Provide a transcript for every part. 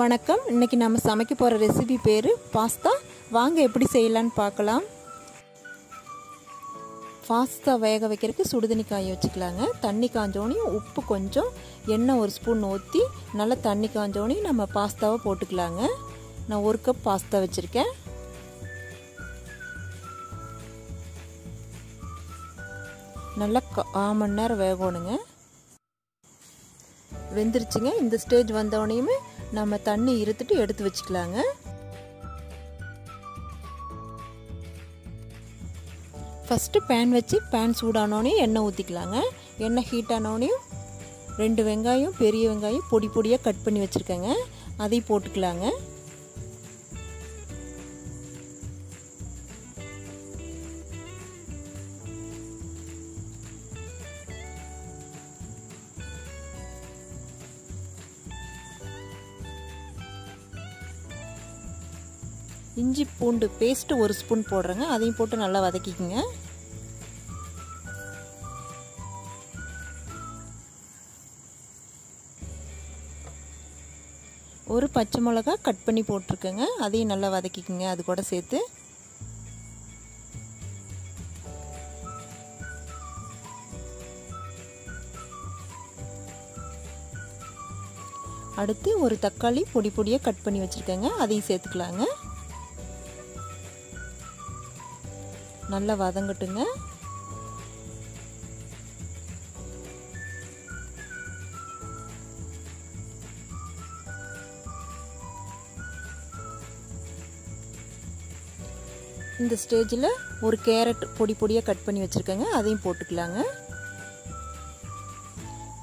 வணக்கம். இன்னைக்கு நம்ம சமைக்க போகிற ரெசிபி பேர் பாஸ்தா வாங்க எப்படி செய்யலான்னு பார்க்கலாம். பாஸ்தா வேக வைக்கிறதுக்கு சுடுதண்ணி காய வச்சுக்கலாங்க. தண்ணி காஞ்சோனையும் உப்பு கொஞ்சம் எண்ணெய் ஒரு ஸ்பூன் ஊற்றி நல்லா தண்ணி காஞ்சோனையும் நம்ம பாஸ்தாவை போட்டுக்கலாங்க. நான் ஒரு கப் பாஸ்தா வச்சுருக்கேன். நல்லா கால் மணி நேரம் வேகணுங்க. வெந்துருச்சுங்க. இந்த ஸ்டேஜ் வந்தோடனையுமே நம்ம தண்ணி இருத்துட்டு எடுத்து வச்சுக்கலாங்க. ஃபஸ்ட்டு பேன் வச்சு பேன் சூடானோடனே எண்ணெய் ஊற்றிக்கலாங்க எண்ணெய் ஹீட் ஆனோடனையும் ரெண்டு வெங்காயம் பெரிய வெங்காயம் பொடி பொடியாக கட் பண்ணி வச்சுருக்கேங்க. அதையும் போட்டுக்கலாங்க. இஞ்சி பூண்டு பேஸ்ட்டு ஒரு ஸ்பூன் போடுறேங்க. அதையும் போட்டு நல்லா வதக்கிக்கோங்க. ஒரு பச்சை மிளகா கட் பண்ணி போட்டிருக்கேங்க. அதையும் நல்லா வதக்கிக்கோங்க. அது கூட சேர்த்து. அடுத்து ஒரு தக்காளி பொடி பொடியாக கட் பண்ணி வச்சுருக்கேங்க. அதையும் சேர்த்துக்கலாங்க. நல்லா வதங்கட்டுங்க. இந்த ஸ்டேஜில் ஒரு கேரட் பொடி பொடியாக கட் பண்ணி வச்சுருக்கேங்க. அதையும் போட்டுக்கலாங்க.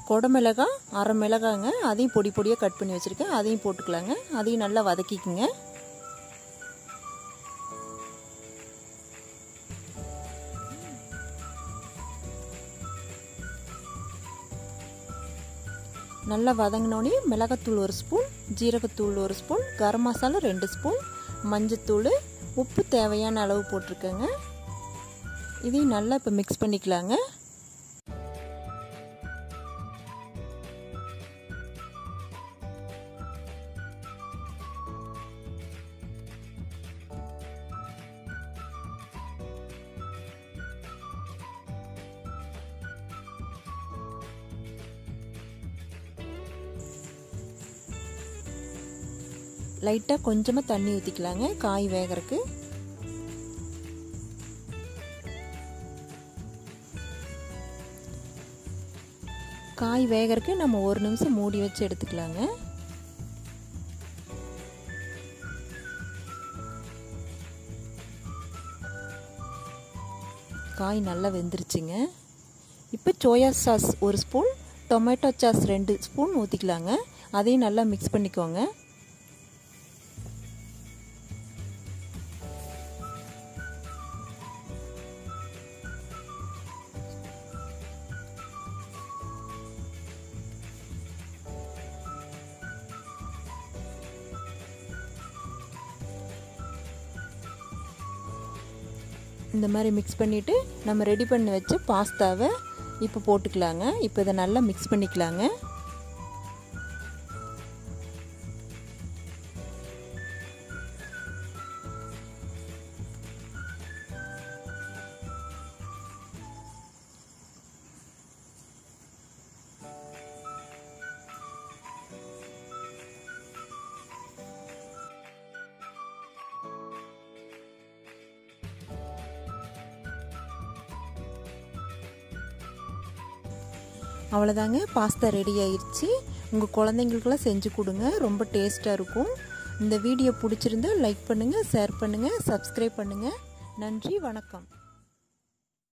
குடமிளகா அரை மிளகாங்க அதையும் பொடி பொடியாக கட் பண்ணி வச்சுருக்கேன். அதையும் போட்டுக்கலாங்க. அதையும் நல்லா வதக்கிக்குங்க. நல்லா வதங்கினோடனே மிளகாத்தூள் ஒரு ஸ்பூன் ஜீரகத்தூள் ஒரு ஸ்பூன் கரம் மசாலா ரெண்டு ஸ்பூன் மஞ்சத்தூள் உப்பு தேவையான அளவு போட்டிருக்கேங்க. இதையும் நல்லா இப்போ மிக்ஸ் பண்ணிக்கலாங்க. லைட்டாக கொஞ்சமாக தண்ணி ஊற்றிக்கலாங்க காய் வேகிறதுக்கு. காய் வேகிறதுக்கு நம்ம ஒரு நிமிஷம் மூடி வச்சு எடுத்துக்கலாங்க. காய் நல்லா வெந்துருச்சுங்க. இப்போ சோயா சாஸ் ஒரு ஸ்பூன் டொமேட்டோ சாஸ் ரெண்டு ஸ்பூன் ஊற்றிக்கலாங்க அதையும் நல்லா மிக்ஸ் பண்ணிக்கோங்க. இந்த மாதிரி மிக்ஸ் பண்ணிவிட்டு நம்ம ரெடி பண்ணி வச்ச பாஸ்தாவை இப்போ போட்டுக்கலாங்க. இப்போ இதை நல்லா மிக்ஸ் பண்ணிக்கலாங்க. அவ்வளோதாங்க பாஸ்தா ரெடி ஆயிடுச்சு உங்கள் குழந்தைங்களுக்கெல்லாம் செஞ்சு கொடுங்க. ரொம்ப டேஸ்ட்டாக இருக்கும். இந்த வீடியோ பிடிச்சிருந்தா லைக் பண்ணுங்கள் ஷேர் பண்ணுங்கள் சப்ஸ்கிரைப் பண்ணுங்கள் நன்றி வணக்கம்.